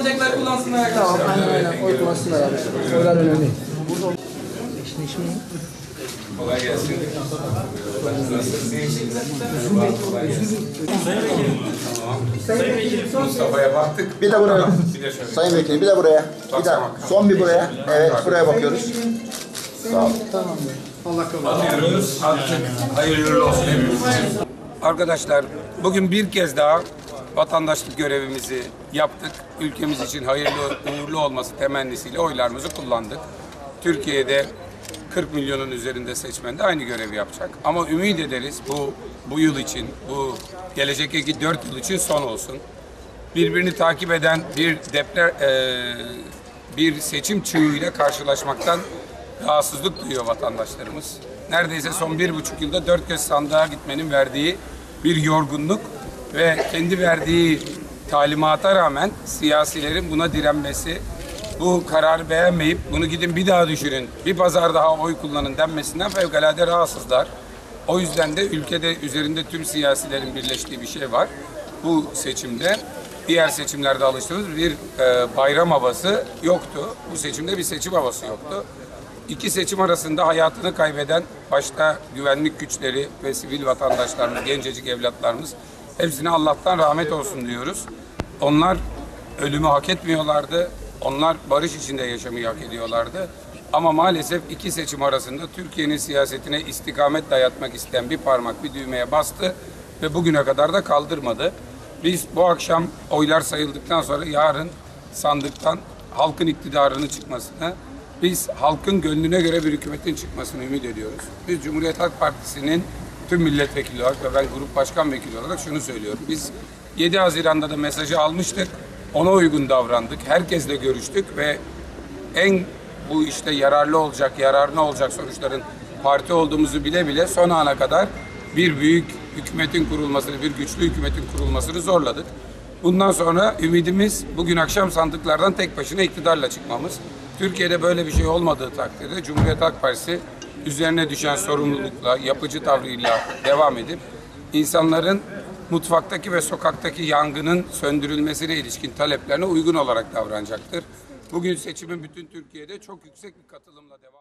kullanacaklar kullansınlar arkadaşlar. Tamam aynen aynen. Oy kullansınlar abi. Oylar önemli. Eşleşmeyi. Kolay gelsin. Mustafa'ya baktık. Bir de buraya. Bir de şöyle. Sayın Vekilim bir de buraya. Bir de son bir buraya. Evet buraya bakıyoruz. Sağ olun. Atıyoruz, attık. Hayırlı uğurlu olsun hepimiz için. Arkadaşlar bugün bir kez daha vatandaşlık görevimizi yaptık. Ülkemiz için hayırlı uğurlu olması temennisiyle oylarımızı kullandık. Türkiye'de 40 milyonun üzerinde seçmen de aynı görevi yapacak. Ama ümit ederiz bu bu yıl için, bu gelecekteki 4 yıl için son olsun. Birbirini takip eden bir deprem bir seçim çığıyla karşılaşmaktan rahatsızlık duyuyor vatandaşlarımız. Neredeyse son bir buçuk yılda dört kez sandığa gitmenin verdiği bir yorgunluk ve kendi verdiği talimata rağmen siyasilerin buna direnmesi, bu kararı beğenmeyip bunu gidin bir daha düşünün, bir pazar daha oy kullanın denmesinden fevkalade rahatsızlar. O yüzden de ülkede üzerinde tüm siyasilerin birleştiği bir şey var. Bu seçimde diğer seçimlerde alıştığımız bir e, bayram havası yoktu. Bu seçimde bir seçim havası yoktu. İki seçim arasında hayatını kaybeden başta güvenlik güçleri ve sivil vatandaşlarımız, gencecik evlatlarımız hepsine Allah'tan rahmet olsun diyoruz. Onlar ölümü hak etmiyorlardı. Onlar barış içinde yaşamayı hak ediyorlardı. Ama maalesef iki seçim arasında Türkiye'nin siyasetine istikamet dayatmak isteyen bir parmak bir düğmeye bastı ve bugüne kadar da kaldırmadı. Biz bu akşam oylar sayıldıktan sonra yarın sandıktan halkın iktidarını çıkmasını, biz halkın gönlüne göre bir hükümetin çıkmasını ümit ediyoruz. Biz Cumhuriyet Halk Partisi'nin tüm milletvekili olarak ve ben grup başkan vekili olarak şunu söylüyorum. Biz 7 Haziran'da da mesajı almıştık. Ona uygun davrandık. Herkesle görüştük ve en bu işte yararlı olacak, yararına olacak sonuçların parti olduğumuzu bile bile son ana kadar bir büyük hükümetin kurulmasını, bir güçlü hükümetin kurulmasını zorladık. Bundan sonra ümidimiz bugün akşam sandıklardan tek başına iktidarla çıkmamız. Türkiye'de böyle bir şey olmadığı takdirde Cumhuriyet Halk Partisi üzerine düşen sorumlulukla, yapıcı tavrıyla devam edip insanların mutfaktaki ve sokaktaki yangının söndürülmesine ilişkin taleplerine uygun olarak davranacaktır. Bugün seçimin bütün Türkiye'de çok yüksek bir katılımla devam